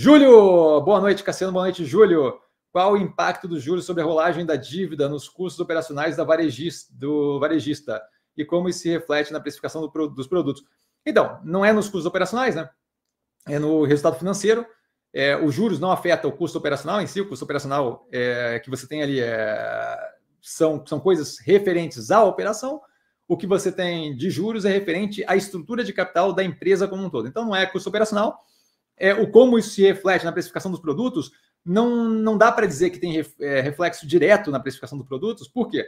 Júlio, boa noite, Cassiano, boa noite, Júlio. Qual o impacto dos juros sobre a rolagem da dívida nos custos operacionais da varejista, do varejista e como isso se reflete na precificação do, dos produtos? Então, não é nos custos operacionais, né? É no resultado financeiro. É, os juros não afetam o custo operacional em si, o custo operacional é, que você tem ali é, são, são coisas referentes à operação. O que você tem de juros é referente à estrutura de capital da empresa como um todo. Então, não é custo operacional, é, o como isso se reflete na precificação dos produtos, não, não dá para dizer que tem é, reflexo direto na precificação dos produtos, por quê?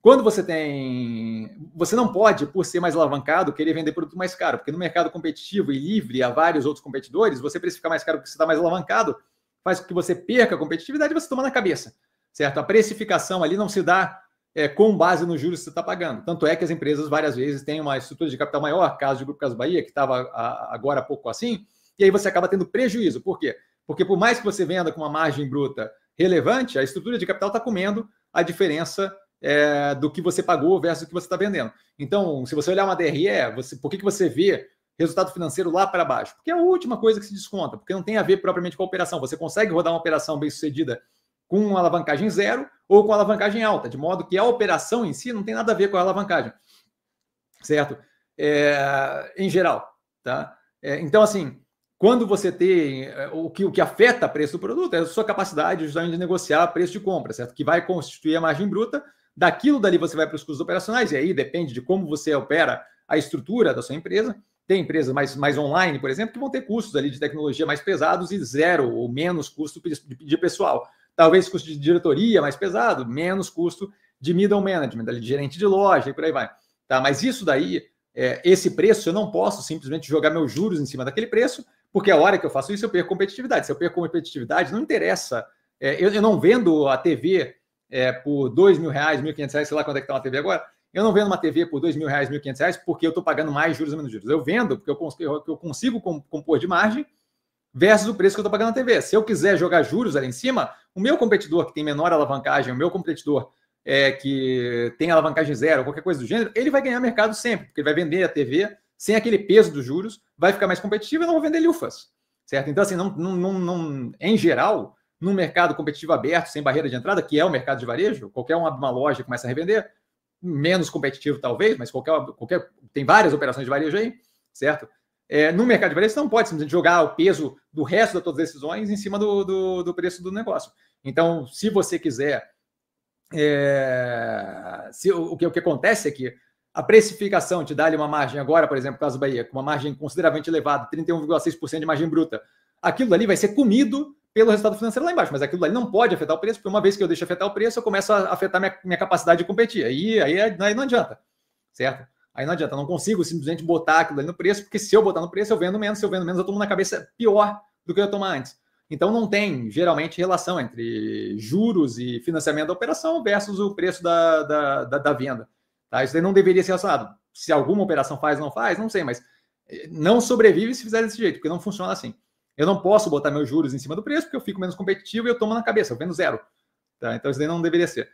Quando você tem. Você não pode, por ser mais alavancado, querer vender produto mais caro, porque no mercado competitivo e livre há vários outros competidores, você precificar mais caro porque você está mais alavancado, faz com que você perca a competitividade e você toma na cabeça, certo? A precificação ali não se dá é, com base nos juros que você está pagando. Tanto é que as empresas várias vezes têm uma estrutura de capital maior, caso do Grupo Casa Bahia, que estava agora há pouco assim, e aí você acaba tendo prejuízo. Por quê? Porque por mais que você venda com uma margem bruta relevante, a estrutura de capital está comendo a diferença é, do que você pagou versus o que você está vendendo. Então, se você olhar uma DRE, você, por que, que você vê resultado financeiro lá para baixo? Porque é a última coisa que se desconta, porque não tem a ver propriamente com a operação. Você consegue rodar uma operação bem sucedida com uma alavancagem zero ou com alavancagem alta, de modo que a operação em si não tem nada a ver com a alavancagem, certo? É, em geral, tá? É, então, assim, quando você tem é, o que, o que afeta o preço do produto é a sua capacidade justamente de negociar preço de compra, certo? Que vai constituir a margem bruta. Daquilo dali você vai para os custos operacionais, e aí depende de como você opera a estrutura da sua empresa. Tem empresas mais, mais online, por exemplo, que vão ter custos ali de tecnologia mais pesados e zero ou menos custo de, de pessoal. Talvez custo de diretoria mais pesado, menos custo de middle management, ali, de gerente de loja e por aí vai. Tá? Mas isso daí, é, esse preço, eu não posso simplesmente jogar meus juros em cima daquele preço porque a hora que eu faço isso, eu perco competitividade. Se eu perco competitividade, não interessa. É, eu, eu, não vendo a TV é, por dois mil reais, mil quinhentos reais, sei lá quanto é que está uma TV agora. Eu não vendo uma TV por dois mil reais, mil quinhentos reais, porque eu estou pagando mais juros ou menos juros. Eu vendo porque eu consigo, eu consigo compor de margem versus o preço que eu estou pagando na TV. Se eu quiser jogar juros ali em cima, o meu competidor que tem menor alavancagem, o meu competidor é, que tem alavancagem zero, qualquer coisa do gênero, ele vai ganhar mercado sempre, porque ele vai vender a TV sem aquele peso dos juros, vai ficar mais competitivo e não vou vender lufas, certo? Então, assim, não, não, não, não, em geral, num mercado competitivo aberto, sem barreira de entrada, que é o mercado de varejo, qualquer uma, uma loja começa a revender, menos competitivo talvez, mas qualquer, qualquer tem várias operações de varejo aí, certo? É, no mercado de varejo, você não pode simplesmente jogar o peso do resto das suas decisões em cima do, do, do preço do negócio. Então, se você quiser. É, se, o, que, o que acontece é que a precificação te dá ali uma margem agora, por exemplo, caso Bahia, com uma margem consideravelmente elevada, 31,6% de margem bruta, aquilo ali vai ser comido pelo resultado financeiro lá embaixo, mas aquilo ali não pode afetar o preço, porque uma vez que eu deixo afetar o preço, eu começo a afetar minha, minha capacidade de competir. Aí, aí, aí não adianta, certo? Aí não adianta, eu não consigo simplesmente botar aquilo ali no preço, porque se eu botar no preço, eu vendo menos, se eu vendo menos, eu tomo na cabeça pior do que eu tomar antes. Então não tem, geralmente, relação entre juros e financiamento da operação versus o preço da, da, da, da venda. Tá? Isso daí não deveria ser relacionado. Se alguma operação faz ou não faz, não sei, mas eh, não sobrevive se fizer desse jeito, porque não funciona assim. Eu não posso botar meus juros em cima do preço, porque eu fico menos competitivo e eu tomo na cabeça, eu vendo zero. Tá? Então isso daí não deveria ser.